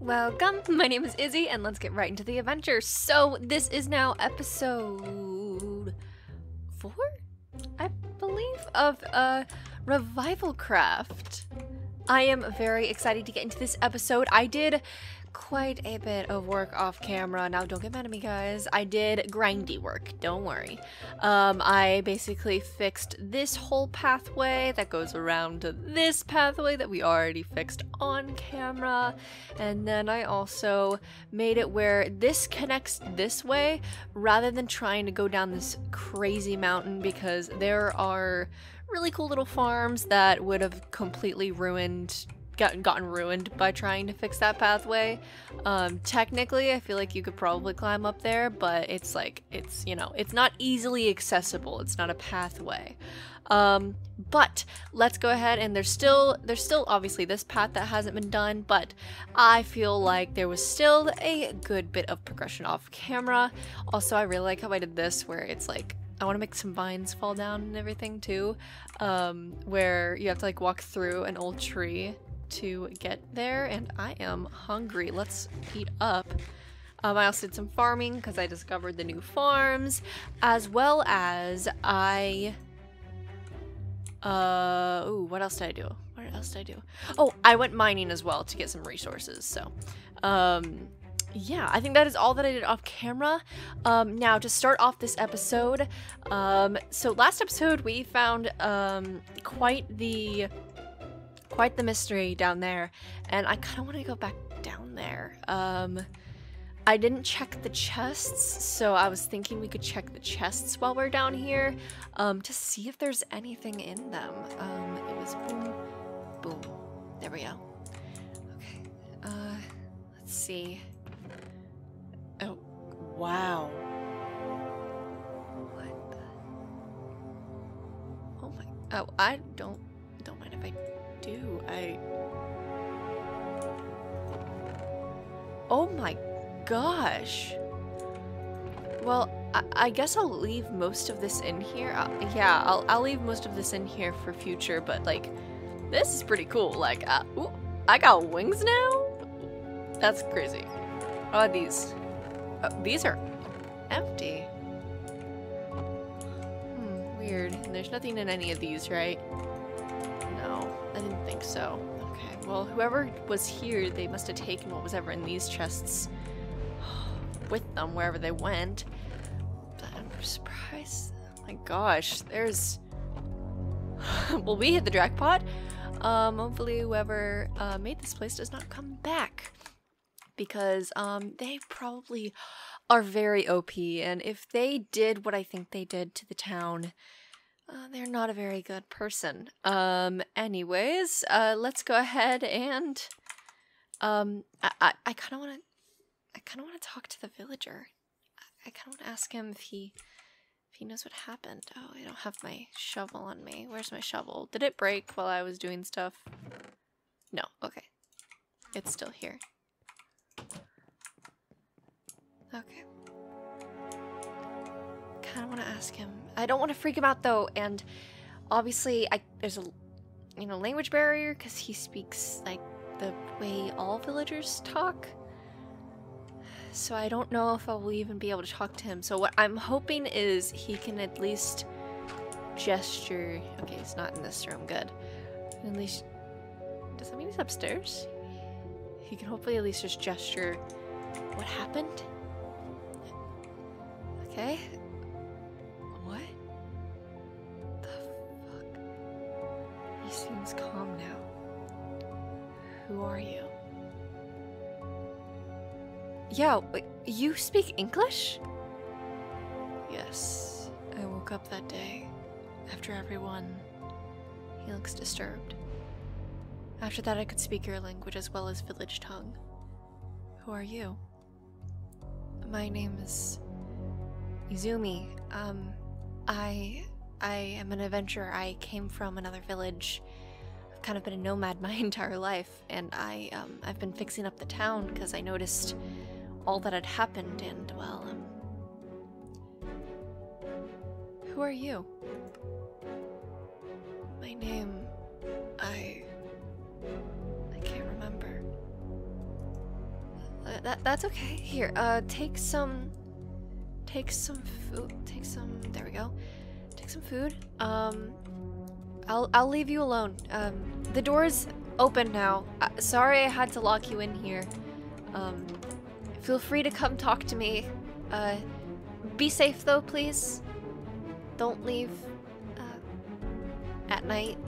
Welcome, my name is Izzy, and let's get right into the adventure. So, this is now episode four, I believe, of uh, Revival Craft. I am very excited to get into this episode. I did quite a bit of work off camera. Now, don't get mad at me, guys. I did grindy work. Don't worry. Um, I basically fixed this whole pathway that goes around to this pathway that we already fixed on camera. And then I also made it where this connects this way rather than trying to go down this crazy mountain because there are really cool little farms that would have completely ruined gotten gotten ruined by trying to fix that pathway. Um, technically, I feel like you could probably climb up there, but it's like it's you know it's not easily accessible. It's not a pathway. Um, but let's go ahead and there's still there's still obviously this path that hasn't been done, but I feel like there was still a good bit of progression off camera. Also, I really like how I did this where it's like I want to make some vines fall down and everything too, um, where you have to like walk through an old tree to get there, and I am hungry. Let's eat up. Um, I also did some farming because I discovered the new farms, as well as I. Uh, ooh, what else did I do? What else did I do? Oh, I went mining as well to get some resources. So, um, yeah, I think that is all that I did off camera. Um, now, to start off this episode, um, so last episode we found um, quite the quite the mystery down there, and I kind of want to go back down there. Um, I didn't check the chests, so I was thinking we could check the chests while we're down here um, to see if there's anything in them. Um, it was boom, boom. There we go. Okay. Uh, let's see. Oh, wow. What? The... Oh my. Oh, I don't. Don't mind if I do. I. Oh my gosh. Well, I, I guess I'll leave most of this in here. Uh, yeah, I'll, I'll leave most of this in here for future, but like, this is pretty cool. Like, uh, ooh, I got wings now? That's crazy. Oh, these. Oh, these are empty. Hmm, weird. And there's nothing in any of these, right? I didn't think so. Okay, well, whoever was here, they must have taken what was ever in these chests with them wherever they went. But I'm surprised. Oh my gosh, there's... well, we hit the jackpot. Um, hopefully whoever uh, made this place does not come back. Because um, they probably are very OP, and if they did what I think they did to the town, uh, they're not a very good person. Um, anyways, uh, let's go ahead and, um, I, I, I kind of want to, I kind of want to talk to the villager. I, I kind of want to ask him if he, if he knows what happened. Oh, I don't have my shovel on me. Where's my shovel? Did it break while I was doing stuff? No, okay. It's still here. Okay kind of want to ask him. I don't want to freak him out though, and obviously, I there's a you know language barrier because he speaks like the way all villagers talk. So I don't know if I will even be able to talk to him. So what I'm hoping is he can at least gesture. Okay, he's not in this room. Good. At least does that mean he's upstairs? He can hopefully at least just gesture what happened. Okay, Who are you? Yo, you speak English? Yes, I woke up that day. After everyone, he looks disturbed. After that, I could speak your language as well as village tongue. Who are you? My name is Izumi. Um, I I am an adventurer. I came from another village. Kind of been a nomad my entire life, and I um, I've been fixing up the town because I noticed all that had happened. And well, um, who are you? My name, I I can't remember. that that's okay. Here, uh, take some. Take some food. Take some. There we go. Take some food. Um, I'll I'll leave you alone. Um, the door's open now. Uh, sorry, I had to lock you in here. Um, feel free to come talk to me. Uh, be safe though, please. Don't leave. Uh, at night.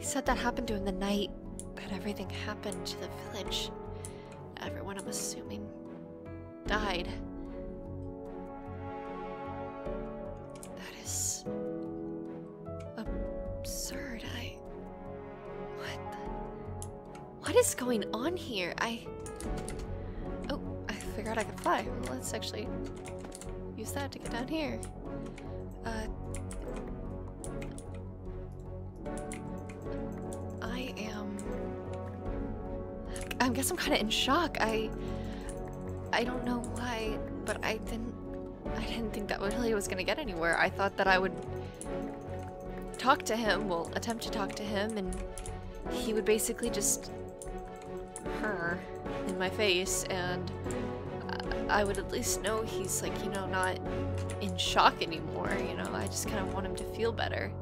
He said that happened him the night that everything happened to the village. Everyone, I'm assuming, died. That is absurd. I. What? The... What is going on here? I. Oh, I figured I could fly. Let's actually use that to get down here. Uh. Guess I'm kind of in shock. I. I don't know why, but I didn't. I didn't think that really was gonna get anywhere. I thought that I would talk to him, well, attempt to talk to him, and he would basically just her in my face, and I would at least know he's like, you know, not in shock anymore. You know, I just kind of want him to feel better.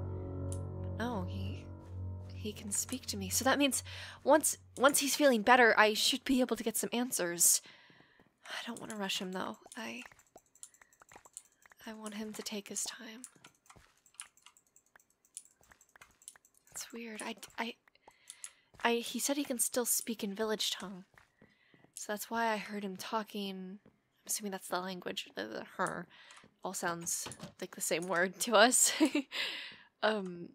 He can speak to me. So that means once once he's feeling better, I should be able to get some answers. I don't want to rush him though. I I want him to take his time. It's weird. I I I he said he can still speak in village tongue. So that's why I heard him talking. I'm assuming that's the language. The, the her all sounds like the same word to us. um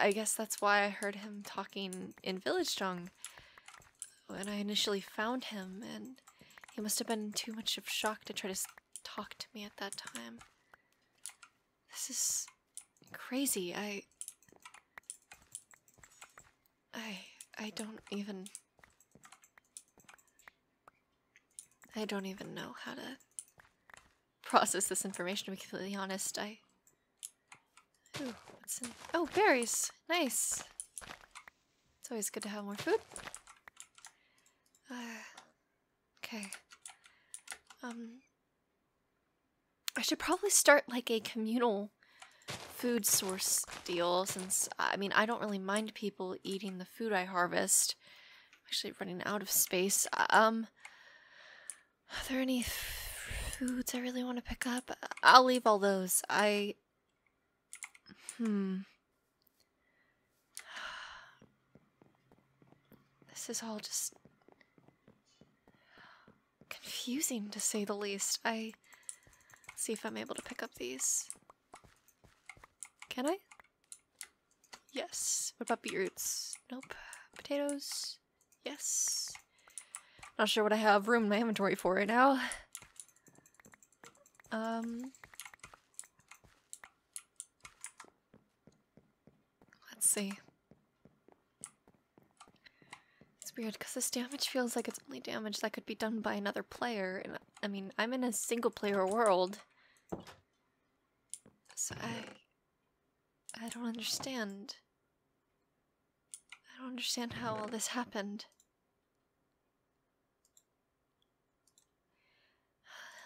I guess that's why I heard him talking in village tongue when I initially found him, and he must have been too much of shock to try to talk to me at that time. This is crazy. I. I. I don't even. I don't even know how to process this information, to be completely honest. I. Ooh, what's in. Oh, berries! Nice! It's always good to have more food. Uh, okay. Um. I should probably start like a communal food source deal since, I mean, I don't really mind people eating the food I harvest. I'm actually running out of space. Um. Are there any foods I really want to pick up? I'll leave all those. I. Hmm. This is all just confusing to say the least. I see if I'm able to pick up these. Can I? Yes. What about beetroots? Nope. Potatoes? Yes. Not sure what I have room in my inventory for right now. Um. See. It's weird because this damage feels like it's only damage that could be done by another player. And I mean, I'm in a single player world. So I. I don't understand. I don't understand how all this happened.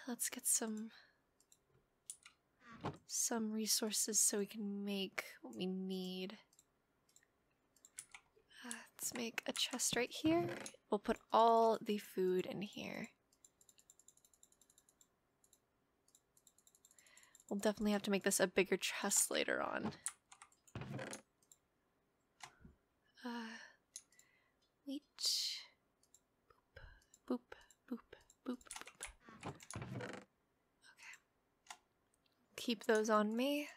Let's get some some resources so we can make what we need. Let's make a chest right here. We'll put all the food in here. We'll definitely have to make this a bigger chest later on. Uh, wheat. Boop, boop, boop, boop, boop. Okay. Keep those on me.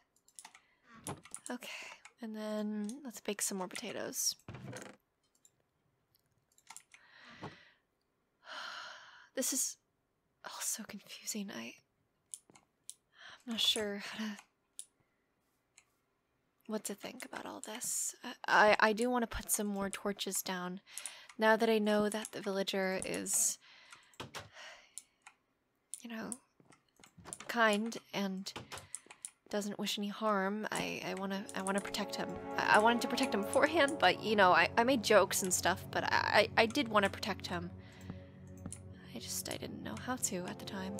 Okay, and then let's bake some more potatoes. This is all so confusing. I I'm not sure how to what to think about all this. I I do want to put some more torches down now that I know that the villager is you know kind and doesn't wish any harm. I I want to I want to protect him. I, I wanted to protect him beforehand, but you know, I I made jokes and stuff, but I, I did want to protect him. I just I didn't know how to at the time.